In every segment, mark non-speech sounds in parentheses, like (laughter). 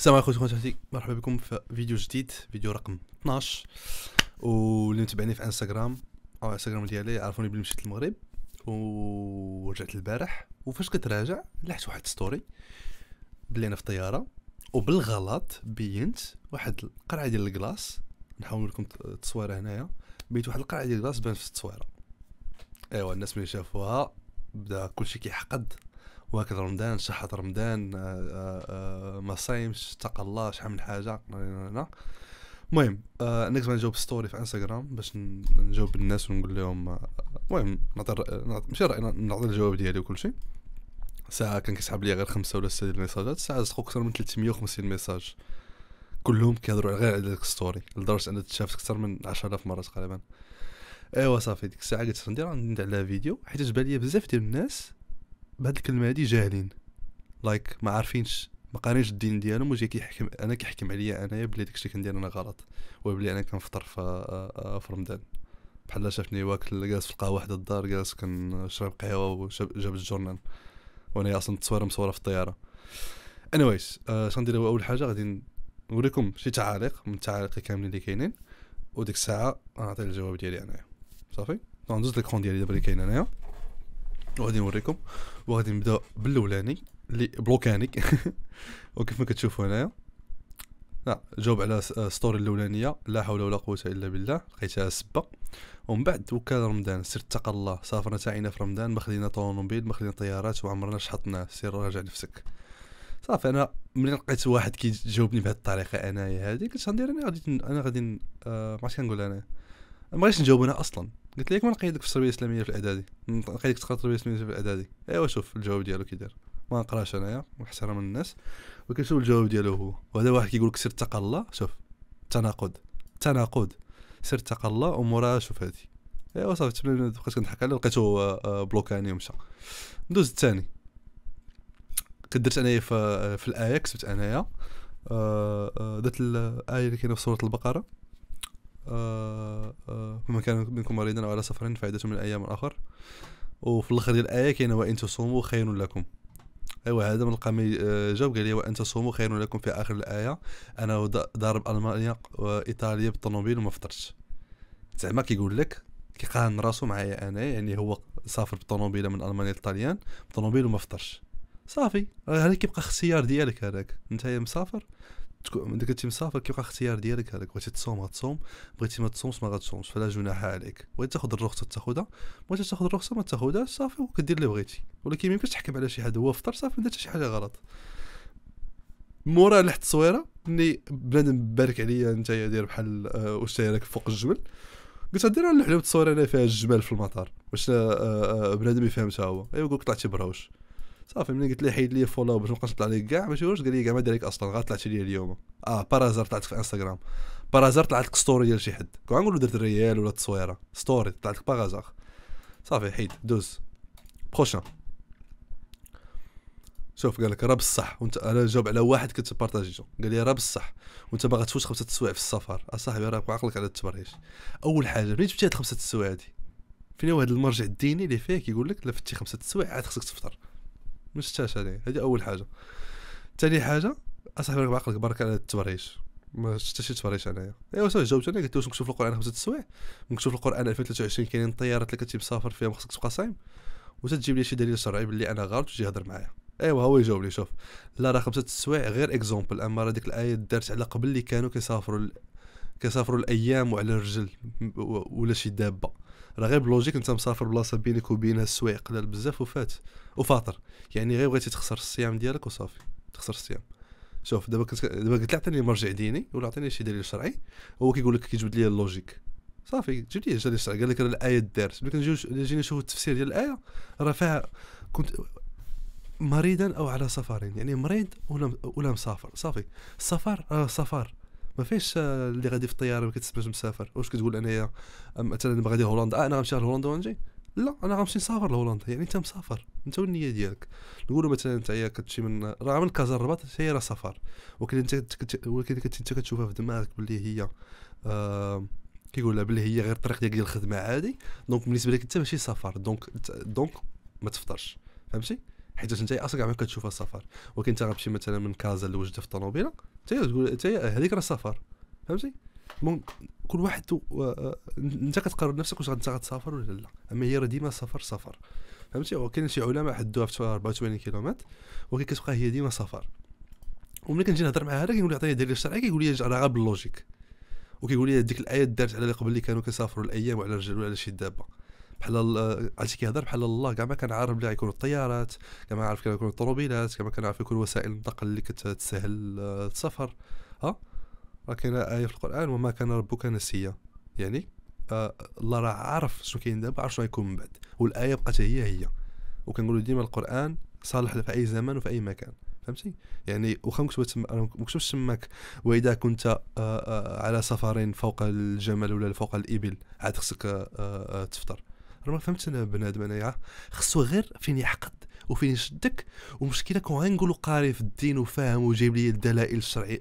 السلام عليكم خواتاتي مرحبا بكم في فيديو جديد فيديو رقم 12 واللي متابعني في إنستغرام أو إنستغرام ديالي عرفوني بلي مشيت للمغرب ورجعت البارح وفاش كتراجع لحت واحد story بلي أنا في الطياره وبالغلط بينت واحد القرعة ديال ال glace نحاول لكم التصويره هنايا. بيت واحد القرعة ديال ال glace بان في التصويرة. أيوا الناس ملي شافوها بدا كلشي كيحقد. واكل رمضان شحط رمضان آه، آه، آه، ما صايمش اتقى الله شحال من حاجة المهم أنا كنت نجاوب story في انستغرام باش نجاوب الناس ونقول لهم المهم نعطي ماشي نعطي الجواب ديالي وكل شيء. ساعة كان كيسحب لي غير خمسة ولا ديال الميساجات ساعة زقوا أكثر من 350 message. كلهم كيهضروا غير على ديك story لدرجة أنها تشافت أكثر من 10000 مرة تقريبا. أيوا صافي ديك الساعة قلت ندير ندير عليها فيديو حيت جبال لي بزاف ديال الناس بهاد الكلمة هادي جاهلين. like ما عارفينش ما قارينش الدين ديالهم وجاي كيحكم أنا كيحكم عليا أنايا بلي داكشي كندير أنا غلط وبلي أنا كنفطر في في رمضان. بحال شافني واكل جالس في القهوة وحده الدار جالس كنشرب قهوة وجاب الجورنال. وأنا أصلا تصويره مصورة في الطيارة. anyways اش غندير؟ أول حاجة غادي نوريكم شي تعاليق من التعاليق كاملين اللي كاينين. وديك الساعة غنعطي الجواب ديالي أنايا. صافي؟ ندوز l'écran ديالي دابا اللي كاين انايا وغادي نوريكم. وغادي نبدأ بالأولاني اللي بلوكاني (laughs) وكيف ما كتشوفوا هنايا؟ لا جاوب على story الأولانية. لا حول ولا قوة إلا بالله. لقيتها سبة. ومن بعد وكال رمضان. سير اتقى الله. سافرنا تا عيينا في رمضان. ما خلينا طوموبيل ما خلينا طيارات وعمرنا شحطنا. سير راجع نفسك. صافي أنا ملي لقيت واحد كيجاوبني بهذه الطريقة أنايا هذه قلت غندير أنا غادي أنا غادي آه ما عرفتش كنقول أنا. ما بغيتش نجاوب أنا أصلا. قلت لك ما نقيدك في التربيه الإسلامية في الأعدادي؟ نقيدك تقرأ التربيه الإسلامية في الأعدادي. أيوا شوف الجواب ديالو كي داير. ما نقراش أنايا واحترام الناس. ولكن شوف الجواب ديالو هو. وهذا واحد كيقول لك سير اتقى الله شوف تناقض. تناقض. سير اتقى الله وموراها شوف هادي. أيوا صافي بقيت كنضحك عليه. لقيتو آه، بلوكاني ومشى. ندوز الثاني كدرت أنايا في في الآية كتبت أنايا. آه، آه، درت الآية اللي كاينة في سورة البقرة. فما آه، كان منكم مريضا أو على سفر فائدة من الأيام الآخر. وفي الآخر ديال الآية كاينة وإن تصوموا خير لكم. أيوا هذا من القام آه، جاوب قال لي وإن تصوموا خير لكم. في آخر الآية أنا ضارب ألمانيا وإيطاليا بالطوموبيل وما فطرتش. زعما كيقول لك كيقارن راسو معايا أنا يعني هو سافر بالطوموبيله من ألمانيا للطليان بالطوموبيل وما فطرش. صافي هذا كيبقى اختيار ديالك هذاك. أنت مسافر انت كنتي مسافر كيبقى اختيار ديالك هذاك. بغيتي تصوم غتصوم بغيتي ما تصومش ما غتصومش. فلا جناح عليك. بغيتي تاخذ الرخصة تاخذها بغيتي تاخذ الرخصة ما تاخذهاش صافي وكدير اللي بغيتي. ولكن ما يمكنش تحكم على شي حد. هو فطر صافي درت شي حاجة غلط. مورا لحت التصويره ملي بنادم بارك عليا انت داير بحال آه، واش راك فوق الجبل. قلت دير نحلو التصويره أنا فيها الجمال في المطار. باش آه، آه، بنادم يفهمها هو. أيوا قلت طلعتي بروش. صافي ملي قلت ليه حيد لي follow باش مابقاش نطلع لك كاع ماشي واش قال لي كاع ما داريك أصلا غير طلعت لي اليوم. آه par hasard طلعت في انستغرام par hasard طلعت لك story ديال شي حد. كون نقولوا درت reel ولا تصويرة. story طلعت لك par hasard صافي حيد دوز. prochain شوف قال لك راه بصح وانت أنا جاوب على واحد كنت بارطاجيتو قال لي راه بصح وانت باغا تفوت خمسة السوايع في السفر. أصاحبي راك عقلك على التبريش أول حاجة ملي جبتي هاد خمسة السوايع هادي فين هو هذا المرجع الديني اللي فيه؟ كيقول لك لا فتي خمسة السوايع عاد خصك تفطر. ما شفتهاش هذه هذه أول حاجة. ثاني حاجة أصاحبي راك بعقلك برك على التبريش ما شفتش شي تبريش انايا أيوا صافي جاوبت أنا قلت واش في القرآن؟ خمسه السوايع في القرآن 2023 كاينين الطيارات اللي كنتي مسافر فيها خصك تبقى صايم. وتجيب لي شي دليل شرعي باللي أنا غلط وتجي يهضر معايا. أيوا هو يجاوب لي شوف. لا راه خمسة السوايع غير exemple أما راه ديك الايه دارت على قبل اللي كانوا كيسافروا. كيسافروا الأيام وعلى الرجل ولا شي دابة. راه غير ب logique انت مسافر بلاصة بينك وبينها السوايع قلال بزاف وفات. وفاطر يعني غير بغيتي تخسر الصيام ديالك وصافي تخسر الصيام. شوف دابا كنت دابا قلت عطيني مرجع ديني ولا عطيني شي دليل شرعي هو كيقول لك كيجبد لي ال logique. صافي جبد لي دليل شرعي قال لك الآية دارت. ملي كنجيو جينا نشوفوا التفسير ديال الآية راه فيها كنت مريضا أو على سفر يعني مريض ولا ولا مسافر. صافي السفر راه سفر ما فيش اللي غادي في الطيارة ما كتسمعش مسافر. واش كتقول أنايا؟ مثلا غادي لهولندا آه أنا غنمشي لهولندا ونجي. لا أنا غنمشي نسافر لهولندا. يعني أنت مسافر. أنت والنية ديالك. نقولوا مثلا أنت كتمشي من راه من كازا الرباط هي راه سفر. ولكن أنت ولكن أنت كتشوفها في دماغك باللي هي آه كيقول لها باللي هي غير الطريق ديال الخدمة عادي. donc بالنسبة لك أنت ماشي سفر. donc donc ما تفطرش. فهمتي؟ حيت أنت أصلا كاع ما كتشوفها سفر ولكن أنت غتمشي مثلا من كازا لوجده في الطوموبيله أنت تقول أنت هذيك راه سفر فهمتي؟ مون كل واحد و... آه، أنت كتقرر نفسك واش أنت غتسافر ولا لا. أما هي راه ديما سفر سفر. فهمتي؟ وكاين شي علماء حدوها في 84 كيلومتر ولكن كتبقى هي ديما سفر. وملي كنجي نهضر مع هذا كيقول لي عطيني دليل شرعي كيقول لي راه غير بال logique. وكيقول لي ديك الآية دارت على اللي قبل اللي كانوا كيسافروا الأيام وعلى الرجال وعلى شي دابة. بحال عرفتي كيهضر بحال الله كاع ما كان عارف بلي غيكونوا الطيارات كاع ما عارف يكونوا الطوموبيلات كاع ما كان عارف يكون وسائل النقل اللي كتسهل السفر. ها؟ راه كاينة آية في القرآن وما كان ربك نسيا. يعني آه الله راه عارف شنو كاين دابا عارف شنو غيكون من بعد. والآية بقات هي هي. وكنقولوا ديما القرآن صالح في أي زمان وفي أي مكان. فهمتي؟ يعني واخا مكتوب تما مكتوبش تماك وإذا كنت آه، آه، على سفر فوق الجمل ولا فوق الإبل عاد خصك تفطر. راه ما فهمتش أنا بنادم أنايا. خصو غير فين يعقد وفين يشدك. ومشكلة كون غنقولوا قاري في الدين وفاهم وجايب لي الدلائل الشرعيه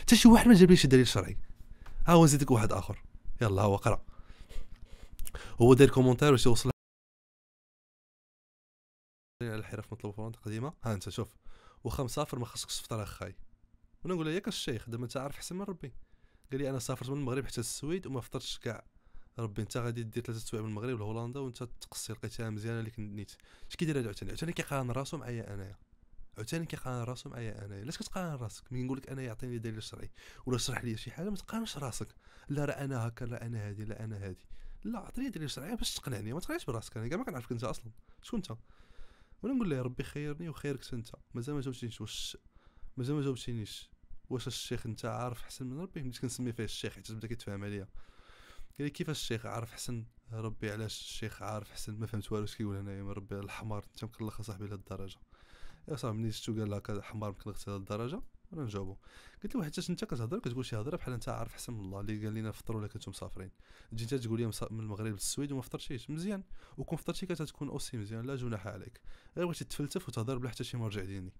حتى شي واحد ما جاب لي شي دليل شرعي ها هو نزيدك واحد آخر. يلا هو قرأ. هو داير كومونتير واش على الحرف مطلوب فرونت قديمه ها أنت شوف. واخا مسافر ما خصكش تفطر اخاي وأنا نقول له ياك الشيخ دابا أنت عارف احسن من ربي. قال لي أنا سافرت من المغرب حتى السويد وما فطرتش كاع. ربي انت غادي دير ثلاثة سوايع من المغرب لهولندا وانت تقصي لقيتها مزيانة اللي كنت نيت. اش كيدير هذا عاوتاني؟ عاوتاني كيقارن راسو معايا انايا. عاوتاني كيقارن راسو معايا انايا. علاش كتقارن راسك؟ ملي نقول لك أنا يعطيني دليل شرعي ولا شرح لي شي حاجة ما تقارنش راسك. لا راه أنا هكا لا أنا هادي لا أنا هادي. لا عطيني دليل شرعي باش تقنعني. ما تقنعش براسك أنا كاع ما كنعرفك أنت أصلا. شكون أنت؟ وأنا نقول له ربي خيرني وخيرك أنت. مازال ما جاوبتنيش واش مازال ما جاوبتنيش واش الشيخ أنت عارف أحسن من ربي؟ بديت كنسمي فيه الشيخ حيت بدا كيتفاهم عليا. قال لي كيفاش الشيخ عارف احسن ربي علاش الشيخ عارف احسن ما فهمت والو اش كيقول هنايا ربي الحمار انت مكلخ صاحبي لهاد الدرجه يا صاحبي ملي شفتو قال لك حمار مكلخ لهاد الدرجه أنا نجاوبو. قلت له حيت انت كتهضر كتقول شي هضرة بحال انت عارف احسن من الله اللي قال لنا فطروا ولا كنتو مسافرين. تجي انت تقول لي من المغرب للسويد وما فطرتيش. مزيان. وكون فطرتي كتكون أوسي مزيان لا جناح عليك. غير بغيتي تفلتف وتهضر بلا حتى شي مرجع ديني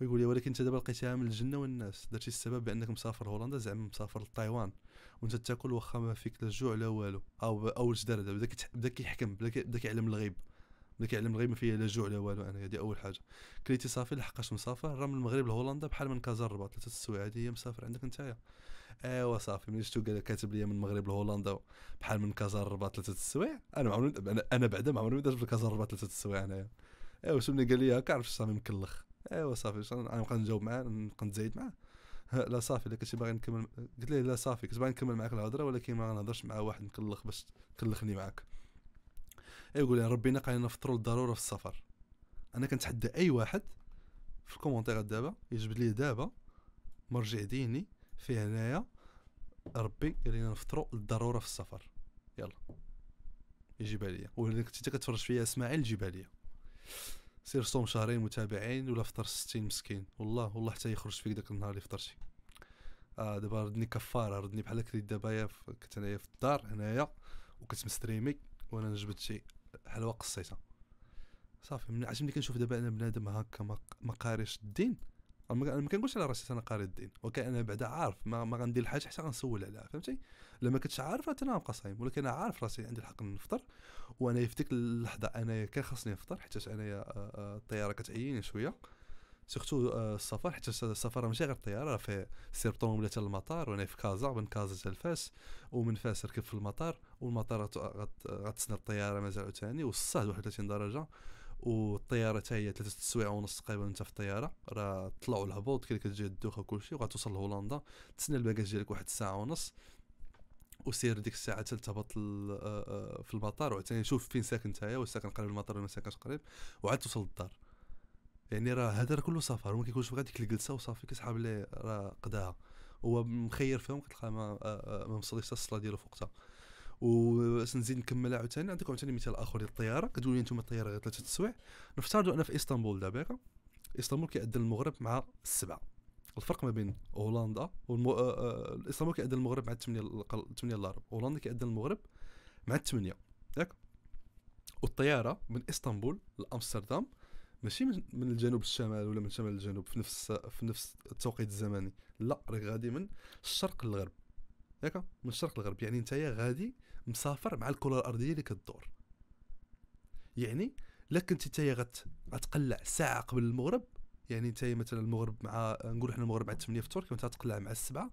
ويقول لي ولكن أنت دابا لقيتيها من الجنة والناس. درتي السبب بأنك مسافر هولندا زعما مسافر لتايوان. وأنت تاكل واخا ما فيك لا جوع لا والو. أو اول شي دار بدا بدا كيحكم بدا كيعلم الغيب. بدا كيعلم الغيب ما فيها لا جوع لا والو أنا هذه أول حاجة. كليتي صافي لحقاش مسافر. راه من المغرب لهولندا بحال من كازا الرباط. ثلاثة السوايع هذه هي مسافر عندك نتايا. أيوا صافي ملي شفتو قال كاتب لي من المغرب لهولندا بحال من كازا الرباط ثلاثة السوايع. أنا ما عمرني أنا بعدا ما عمرني درت في كازا الرباط ثلاثة السوايع أنايا. أيوا شنو قال لي هكا؟ عرفت صافي مكلخ. ايوا صافي نبقى نجاوب معاه نبقى نتزايد معاه. لا صافي الا كنتي باغي نكمل قلت ليه لا صافي كنت باغي نكمل معاك الهضرة ولكن ما غنهضرش مع واحد مكلخ باش تكلخني معاك. يقول لي ربي نقع نفطروا الضروره في السفر. أنا كنتحدى أي واحد في ال commentaire دابا يجبد لي دابا مرجع ديني فيه هنايا ربي قال لنا نفطروا الضروره في السفر. يلا. ليا. ولا كنتي كتفرج فيا إسماعيل ليا. سير صوم شهرين متابعين ولا فطر 60 مسكين. والله والله حتى يخرج فيك داك النهار اللي فطرتي. آه دابا ردني كفارة ردني بحال كنت دابا كنت أنايا في الدار هنايا وكنت مستريمي وأنا جبت شي حلوة قصيتها صافي من عرفتي ملي كنشوف دابا أنا بنادم هكا ما قاريش الدين أنا ما كنقولش على راسي أنا قاري الدين ولكن أنا بعدا عارف ما, ما غندير الحاجة حتى غنسول عليها فهمتي؟ لما كنتش عارف حتى أنا نبقى صايم ولكن أنا عارف راسي عندي الحق نفطر وأنا في ديك اللحظة انايا كان خاصني نفطر حيت انايا آه، آه، الطيارة كتعيني شوية surtout آه، السفر حيت السفر ماشي غير الطيارة في سير طوموبيل حتى المطار وأنا في كازا من كازا حتى لفاس ومن فاس ركب في المطار والمطار غتسنى الطيارة مازال عاوتاني والصهد 31 درجة. والطياره حتى هي ثلاثة سوايع ونص تقريبا انت في الطياره راه طلعوا الهبوط كي كتجي الدوخه وكلشي وغتوصل لهولندا. تسنى الباكاج ديالك واحد الساعة ونص وسير ديك الساعة تلتبط آه، آه، في المطار. وعاوتاني شوف فين ساكن نتايا واش ساكن قريب المطار ولا ما ساكنش قريب وعاد توصل للدار. يعني راه هذا راه كله سفر وما كيكونش بغا ديك الجلسة وصافي كتحاب ليه راه قداها. هو مخير فيهم كتلقى ما آه، ما مصليش الصلاة ديالو في وقتها ونزيد نكمل عاوتاني. نعطيكم عاوتاني مثال آخر ديال الطيارة. لي أنتم الطيارة غير ثلاثة السوايع نفترضوا أنا في إسطنبول دابا إسطنبول كيأذن المغرب مع السبعة. الفرق ما بين هولندا والمو... آه، آه، إسطنبول كيأذن المغرب مع 8 8 الا ربع هولندا كيأذن المغرب مع 8 ياك؟ والطيارة من إسطنبول لأمستردام ماشي من الجنوب للشمال ولا من الشمال للجنوب في نفس في نفس التوقيت الزمني. لا راك غادي من الشرق للغرب. ياك؟ من الشرق للغرب. يعني نتايا غادي مسافر مع الكرة الأرضية اللي كدور يعني كنتي نتايا غت غتقلع ساعة قبل المغرب يعني نتايا مثلا المغرب مع نقولوا حنا المغرب مع 8 في تركيا وانت غتقلع مع السبعة.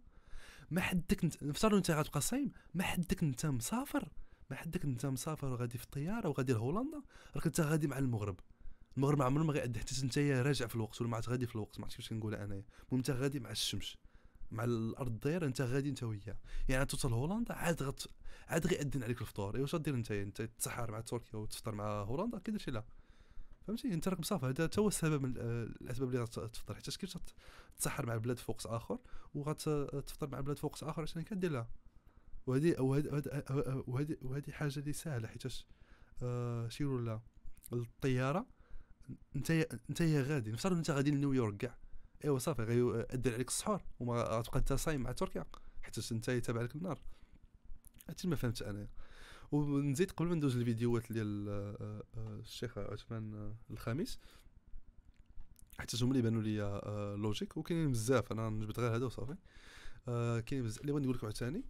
ما حدك انت نفترضوا أنت غتبقى صايم ما حدك أنت مسافر ما حدك أنت مسافر وغادي في الطيارة وغادي لهولندا راك أنت غادي مع المغرب. المغرب ما عمره ما غيأدي حتى أنت راجع في الوقت ولا ما غادي في الوقت ما عرفتش كيفاش كنقولها أنايا. المهم أنت غادي مع الشمس. مع الأرض الدايرة أنت غادي أنت وياه. يعني توصل هولندا عاد غت عاد غيأذن عليك الفطور. إيوا واش أنت؟ أنت تسحر مع تركيا وتفطر مع هولندا؟ كي درتي لا. فهمتي؟ أنت راك مسافر هذا هو السبب من الأسباب اللي غتفطر. حيت كيفاش تسحر مع بلاد فوق آخر وغتفطر مع بلاد فوق آخر عشان كدير لها؟ وهذه وهذه وهذه حاجة اللي سهلة. حيتاش آه شي ولا الطيارة أنت أنت غادي. نفترض أنت غادي لنيويورك كاع. ايوا صافي غيأدي عليك السحور وما غتبقى أنت صايم مع تركيا حيت أنت تابع لك النار هادشي ما فهمت أنا. ونزيد قبل ما ندوز الفيديوهات ديال آه، آه، الشيخ عثمان آه، الخامس حتى هما اللي بانوا لي لوجيك وكاينين بزاف. أنا نجبد غير هذا وصافي. كاين بزاف. اللي بغيت نقول لك عاوتاني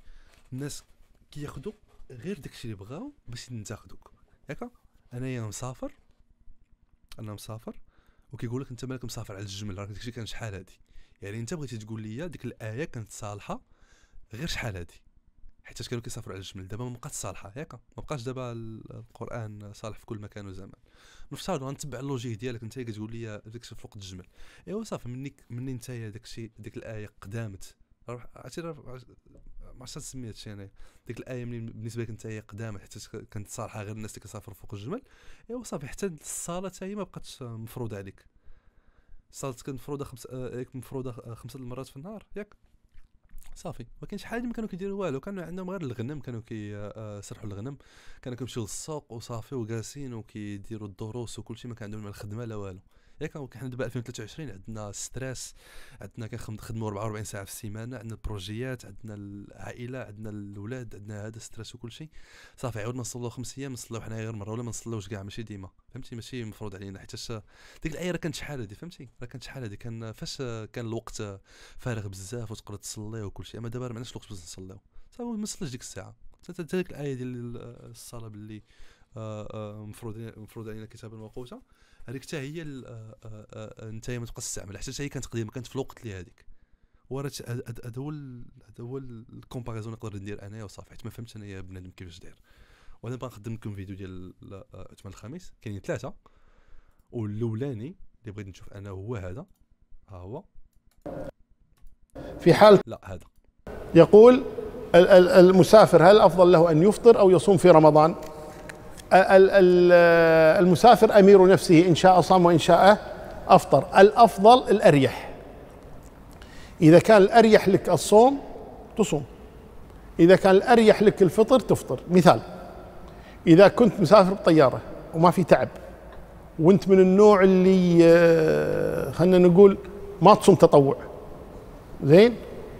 الناس كياخذوا غير داكشي اللي بغاو باش ينتقدوك. ياك أنايا مسافر أنا مسافر وكيقول لك انت مالك مسافر على الجمل راك داكشي كان شحال هادي؟ يعني انت بغيتي تقول لي ديك الآية كانت صالحة غير شحال هادي؟ حيت كانوا كيسافروا على الجمل دابا ما بقاتش صالحة ياك ما بقاش دابا القرآن صالح في كل مكان وزمان. نفترضوا غنتبع اللوجيك ديالك انت كتقول لي داكشي في وقت الجمل. ايوا صافي مني مني انت داكشي ديك الآية قدامت. عرفتي ما عرفتش تسمي هادشي أنا ديك الآية منين بالنسبة لك أنت هي قدامت حتى كانت صالحة غير الناس اللي كيسافروا فوق الجمل إيوا صافي حتى الصلاه حتى هي ما بقاتش مفروضة عليك. الصلاه كانت مفروضة خمس آه مفروضة خمسه المرات في النهار ياك. صافي ما كاينش حاجة ما كانوا كيديروا والو. كانوا عندهم غير الغنم كانوا كيسرحوا آه، الغنم. كانوا كيمشيو للسوق وصافي وجالسين وكيديروا الدروس وكل شيء ما كان عندهم الخدمه لا والو. ياك حنا دابا 2023 عندنا stress عندنا كنخدموا 44 ساعة في السيمانة عندنا البروجيات عندنا العائلة عندنا الاولاد عندنا هذا stress وكل شيء. صافي عاود ما نصلوا خمس أيام نصلوا حنا غير مرة ولا ما نصلوش كاع ماشي ديما. فهمتي؟ ماشي مفروض علينا حيت ديك الايه راه كانت شحال هذه فهمتي؟ راه كانت شحال هذه كان فاش كان الوقت فارغ بزاف وتقدر تصلي وكل شيء أما دابا ما عندناش الوقت باش نصليو. صافي ما نصليش ديك الساعة. حتى ديك الآية ديال الصلاة باللي آه، آه، مفروض مفروض علينا كتابا موقوتا هذيك حتى هي آه، انت ما تبقى تستعمل. حتى هي كانت قديمة كانت في الوقت اللي هذيك. وراه هذا هو هذا هو ال comparaison نقدر ندير أنايا وصافي. حيت ما فهمتش انايا بنادم كيفاش داير. وأنا باغي نقدم لكم فيديو ديال عثمان الخميس. كاينين ثلاثة. والأولاني اللي بغيت نشوف أنا هو هذا. ها هو. في حال لا هذا. يقول المسافر هل أفضل له أن يفطر أو يصوم في رمضان؟ المسافر أمير نفسه إن شاء صام وإن شاء أفطر. الأفضل الأريح. إذا كان الأريح لك الصوم تصوم. إذا كان الأريح لك الفطر تفطر. مثال إذا كنت مسافر بطيارة وما في تعب وانت من النوع اللي آه، خلينا نقول ما تصوم تطوع. زين؟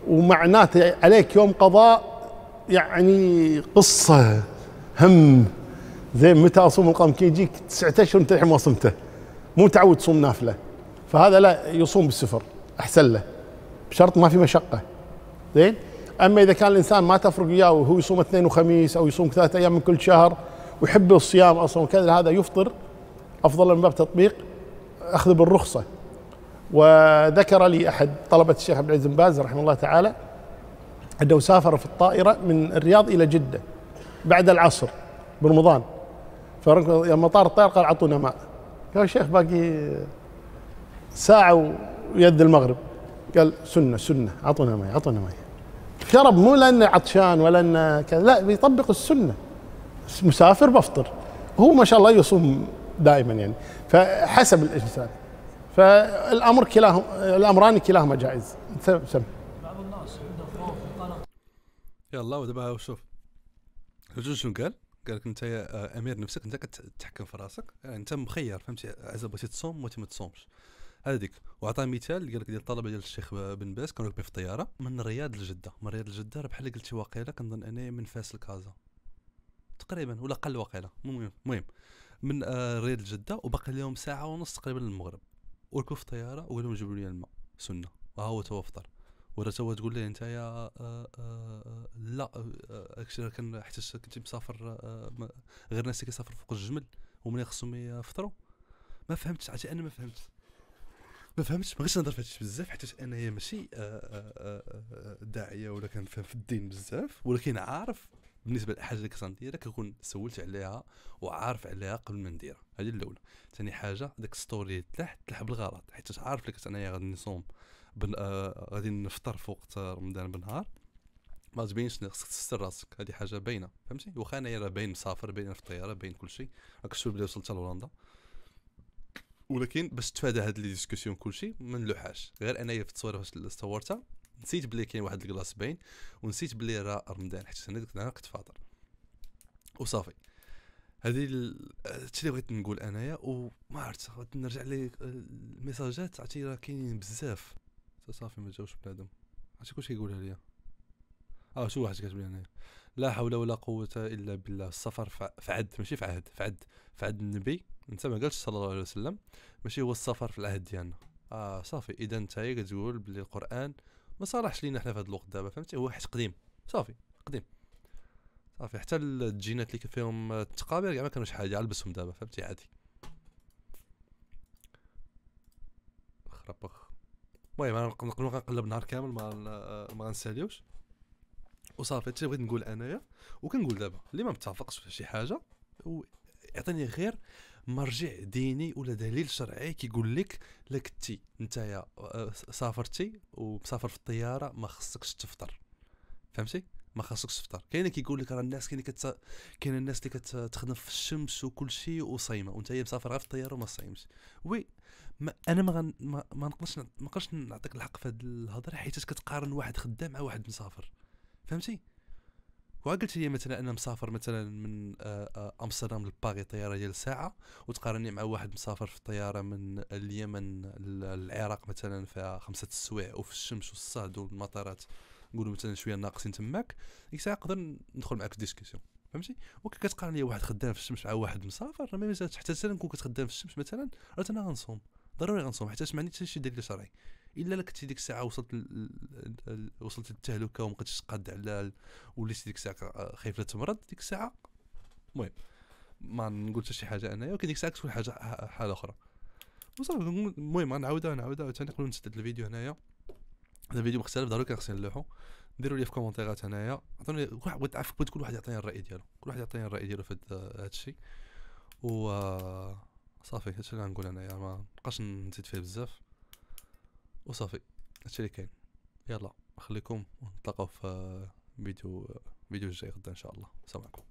ومعناته عليك يوم قضاء يعني قصة هم. زين متى أصوم القام كي يجيك تسعة اشهر انت الحين ما صمته مو متعود تصوم نافلة. فهذا لا يصوم بالسفر أحسن له. بشرط ما في مشقة. زين؟ أما إذا كان الإنسان ما تفرق وياه وهو يصوم اثنين وخميس أو يصوم ثلاثة أيام من كل شهر ويحب الصيام أصلا وكذا هذا يفطر أفضل من باب تطبيق أخذ بالرخصة. وذكر لي أحد طلبة الشيخ عبد العزيز بن باز رحمه الله تعالى أنه سافر في الطائرة من الرياض إلى جدة بعد العصر برمضان. فلما طار الطياره قال اعطونا ماء. قال الشيخ باقي ساعة ويد المغرب. قال سنة سنة اعطونا ماء اعطونا ماء. شرب مو لأنه عطشان ولا أنه كذا لا بيطبق السنة. مسافر بفطر. هو ما شاء الله يصوم دائما يعني. فحسب الإنسان. فالأمر كلاهما الأمران كلاهما جائز. سم بعض الناس عنده خوف يلا شوف. شنو قال؟ قال لك انت أمير نفسك أنت كتحكم في راسك. يعني أنت مخير فهمتي؟ اذا بغيتي تصوم بغيتي ما تصومش. هذيك. وعطى مثال قال لك ديال الطلبة ديال الشيخ بن باز كانوا في الطياره من الرياض لجدة. من الرياض لجدة بحال قلتي واقيلا كنظن انايا من فاس لكازا تقريبا ولا قل واقيلا. المهم المهم من آه، الرياض لجدة وبقي لهم ساعة ونص تقريبا للمغرب. وركبوا في الطياره وقال لهم جيبوا لي الماء. سنة. وها هو تو فطر ولا تو تقول لي أنت يا آه، آه، لا actually كان حتى كنت مسافر غير ناس كيسافر فوق الجمل وملي خصهم يفطروا. ما فهمتش عرفتي أنا ما فهمتش. ما فهمتش ما بغيتش نهضر في هادشي بزاف حيت انايا ماشي آه، آه، آه، آه، داعية ولا كنفهم في الدين بزاف ولكن عارف بالنسبة للحاجة اللي كتنديرها كنكون سولت عليها وعارف عليها قبل ما نديرها. هذه الأولى. ثاني حاجة داك story تلاح تلاح بالغلط حيت عارف لك أنايا غادي نصوم. بن... آه غادي نفطر في وقت رمضان بالنهار ما تبينش خصك تستر راسك هذه حاجة باينة فهمتي؟ واخا أنايا راه باين مسافر باين في الطيارة باين كلشي راك تشوف بلي وصلت لهولندا. ولكن باش تفادى هاد les discussions كلشي ما نلوحاش غير أنايا في التصويره فاش صورتها نسيت بلي كاين واحد ال glace باين ونسيت بلي راه رمضان حيت أنا ديك النهار كنت فاطر وصافي. ال- هادشي اللي بغيت نقول أنايا وما عرفت نرجع لي الميساجات. عرفتي راه كاينين بزاف. صافي ما جاوش بنادم. عرفتي كلشي كيقولها ليا. آه شو واحد كاتب لي هنايا لا حول ولا قوة إلا بالله. السفر في ماشي في عهد في عد في عهد النبي. أنت ما قالش صلى الله عليه وسلم. ماشي هو السفر في العهد ديالنا. آه صافي. إذا أنت كتقول بلي القرآن ما صالحش لينا حنا في هذا الوقت دابا فهمتي؟ هو حيت قديم. صافي قديم. صافي. حتى الجينات اللي فيهم التقابير كاع ما كانوش حاجة. لبسهم دابا فهمتي؟ عادي. خربخ المهم أنا نق- نقدر نقلب نهار كامل ما ما غنساليوش. وصافي اللي بغيت نقول أنايا. وكنقول دابا اللي ما متفقش في شي حاجة يعطيني غير مرجع ديني ولا دليل شرعي كيقول لك لا كنتي نتايا آه، سافرتي ومسافر في الطيارة ما خصكش تفطر. فهمتي؟ ما خاصكش تفطر. كاين كيقول لك راه الناس كاين كت... كاين الناس اللي كتخدم في الشمس وكل شيء وصايمة وانت هي مسافر غير في الطيارة وما صايمش. oui ما أنا ما غن... ما, ما نقدرش ما نقدرش نعطيك الحق في هذه الهضرة حيت كتقارن واحد خدام مع واحد مسافر. فهمتي؟ وها قلت لي مثلا أنا مسافر مثلا من آه، آه، أمستردام لباغي طيارة ديال ساعة وتقارني مع واحد مسافر في طيارة من اليمن للعراق مثلا فيها خمسة السوايع وفي الشمس والصهد والمطارات نقولوا مثلا شوية ناقصين تماك ديك الساعة نقدر ندخل معاك في discussion فهمتي؟ وكي كتقارن لي واحد خدام في الشمس مع واحد مسافر ما مازالش حتى أنا نكون كتخدم في الشمس مثلا راه أنا غنصوم ضروري غنصوم حيت ما عندي حتى شي دليل شرعي. إلا لا كنتي ديك الساعة وصلت وصلت للتهلكة وما بقيتش قاد على وليتي ديك الساعة خايف لا تمرض ديك الساعة المهم ما نقول حتى شي حاجة أنايا ولكن ديك الساعة كتكون حاجة حالة أخرى. وصافي المهم غنعاودها نعاودها عاوتاني ما نسدد الفيديو هنايا. هذا فيديو مختلف ضروري خصني نلوحو. ديروا لي في كومنتيرات هنايا. عطوني بغيت نعرف بغيت كل واحد يعطيني الرأي ديالو. كل واحد يعطيني الرأي ديالو في هاد الشيء. و آه، صافي هادشي اللي غنقول انايا ما نبقاش نزيد فيه بزاف. وصافي هادشي اللي كاين. يلا نخليكم ونتلاقاو في فيديو فيديو الجاي غدا إن شاء الله. السلام عليكم.